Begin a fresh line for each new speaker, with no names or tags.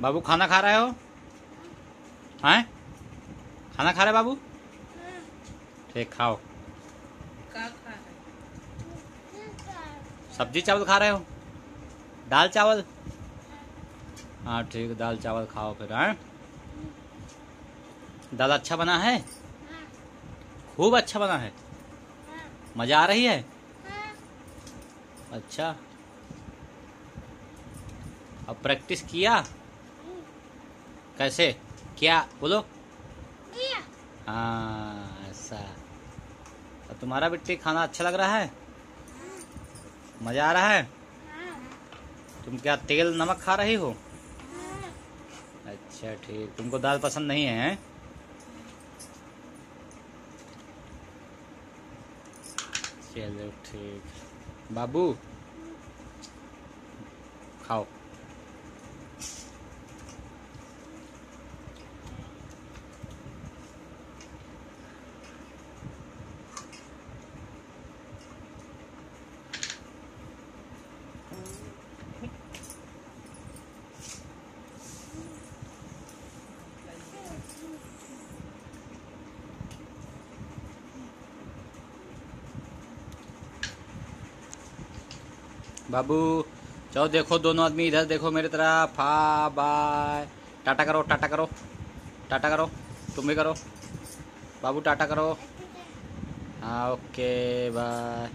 बाबू खाना खा रहे हो? हैं? खाना खा रहे बाबू? ठीक खाओ। सब्ज़ी चावल खा रहे हो? दाल चावल? हाँ ठीक दाल चावल खाओ फिर हैं? दाल अच्छा बना है? खूब अच्छा बना है। मज़ा आ रही है? अच्छा। अब प्रैक्टिस किया? कैसे? क्या? बोलो। हाँ ऐसा। तो तुम्हारा बिट्टी खाना अच्छा लग रहा है? मज़ा आ रहा है? तुम क्या तेल नमक खा रही हो। अच्छा ठीक। तुमको दाल पसंद नहीं है हैं? चलो ठीक बाबू बाबू चलो देखो दोनों आदमी, इधर देखो मेरे तरफ़ हा बाय टाटा करो टाटा करो टाटा करो, तुम भी करो। बाबू, टाटा करो। हाँ ओके, बाय।